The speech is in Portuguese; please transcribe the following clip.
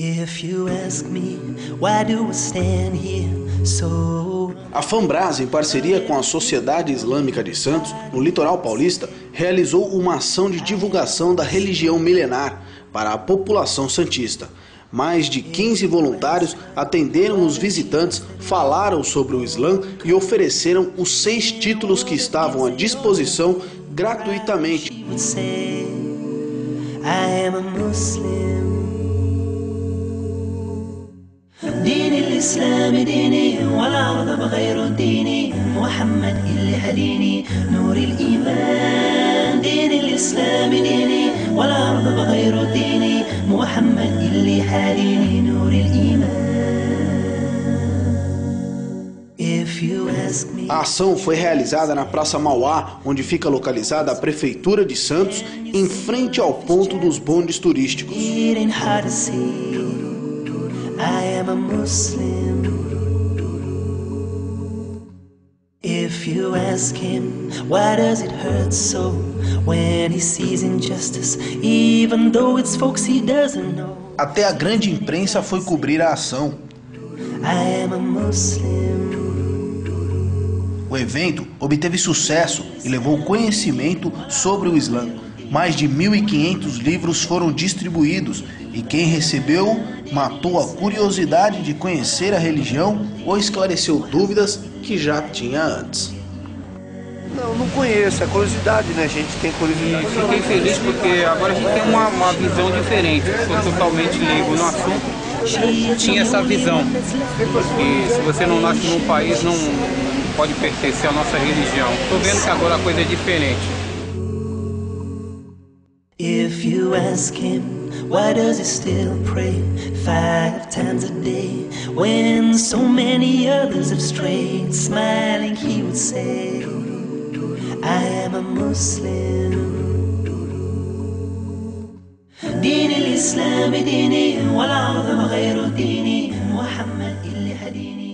If you ask me, why do I stand here so... A Fambras, em parceria com a Sociedade Islâmica de Santos, no litoral paulista, realizou uma ação de divulgação da religião milenar para a população santista. Mais de 15 voluntários atenderam os visitantes, falaram sobre o Islã e ofereceram os seis títulos que estavam à disposição gratuitamente. I am a Muslim. الإسلام ديني والعرض بغير ديني محمد اللي هديني نور الإيمان دين الإسلام ديني والعرض بغير ديني محمد اللي هديني نور الإيمان A ação foi realizada na Praça Mauá, onde fica localizada a Prefeitura de Santos, em frente ao ponto dos bondes turísticos. I am a Muslim. If you ask him, why does it hurt so when he sees injustice, even though it's folks he doesn't know? Até a grande imprensa foi cobrir a ação. I am a Muslim. O evento obteve sucesso e levou conhecimento sobre o Islã. Mais de 1.500 livros foram distribuídos e quem recebeu matou a curiosidade de conhecer a religião ou esclareceu dúvidas que já tinha antes. Não, não conheço, é curiosidade, né? A gente tem curiosidade. E fiquei feliz porque agora a gente tem uma, uma visão diferente. Sou totalmente leigo no assunto, tinha essa visão. E se você não nasce num país, não pode pertencer à nossa religião. Estou vendo que agora a coisa é diferente. If you ask him Why does he still pray five times a day when so many others have strayed? Smiling, he would say, I am a Muslim. دين الإسلام ديني والعرض غير ديني محمد اللي هديني